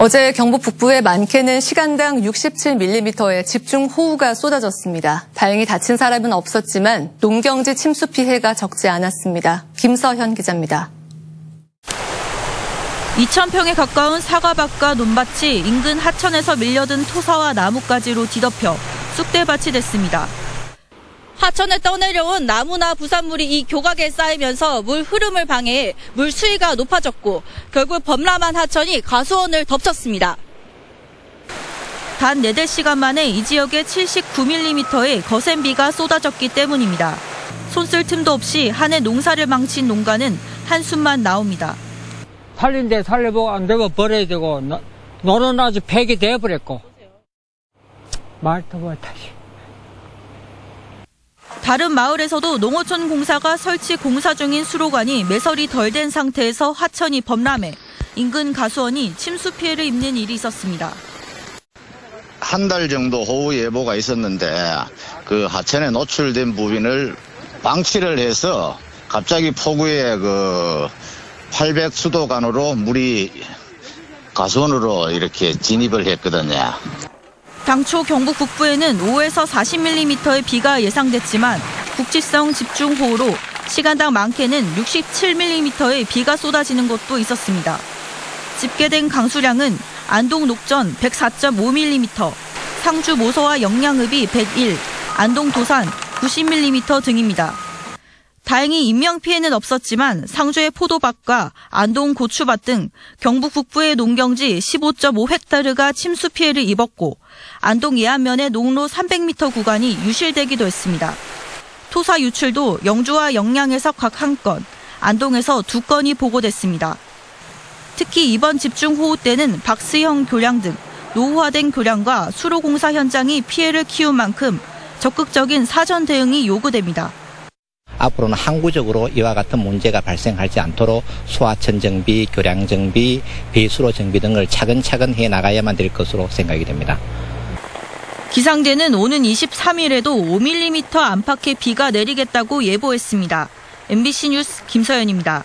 어제 경북 북부의 많게는 시간당 67mm의 집중 호우가 쏟아졌습니다. 다행히 다친 사람은 없었지만 농경지 침수 피해가 적지 않았습니다. 김서현 기자입니다. 2,000평에 가까운 사과밭과 논밭이 인근 하천에서 밀려든 토사와 나뭇가지로 뒤덮여 쑥대밭이 됐습니다. 하천에 떠내려온 나무나 부산물이 이 교각에 쌓이면서 물 흐름을 방해해 물 수위가 높아졌고 결국 범람한 하천이 가수원을 덮쳤습니다. 단 4대시간 만에 이 지역에 79mm의 거센 비가 쏟아졌기 때문입니다. 손쓸 틈도 없이 한 해 농사를 망친 농가는 한숨만 나옵니다. 살린데 살려보고 안 되고 버려야 되고 너, 너는 아주 폐기 돼버렸고 말도 못하지. 다른 마을에서도 농어촌 공사가 설치 공사 중인 수로관이 매설이 덜 된 상태에서 하천이 범람해 인근 가수원이 침수 피해를 입는 일이 있었습니다. 한 달 정도 호우 예보가 있었는데 그 하천에 노출된 부분을 방치를 해서 갑자기 폭우에 그 800 수도관으로 물이 가수원으로 이렇게 진입을 했거든요. 당초 경북 북부에는 5에서 40mm의 비가 예상됐지만 국지성 집중호우로 시간당 많게는 67mm의 비가 쏟아지는 곳도 있었습니다. 집계된 강수량은 안동 녹전 104.5mm, 상주 모서와 영양읍이 101, 안동 도산 90mm 등입니다. 다행히 인명 피해는 없었지만 상주의 포도밭과 안동 고추밭 등 경북 북부의 농경지 15.5헥타르가 침수 피해를 입었고 안동 예안면의 농로 300m 구간이 유실되기도 했습니다. 토사 유출도 영주와 영양에서 각 한 건, 안동에서 두 건이 보고됐습니다. 특히 이번 집중호우 때는 박스형 교량 등 노후화된 교량과 수로공사 현장이 피해를 키운 만큼 적극적인 사전 대응이 요구됩니다. 앞으로는 항구적으로 이와 같은 문제가 발생하지 않도록 소하천 정비, 교량 정비, 배수로 정비 등을 차근차근 해 나가야만 될 것으로 생각이 됩니다. 기상대는 오는 23일에도 5mm 안팎의 비가 내리겠다고 예보했습니다. MBC 뉴스 김서연입니다.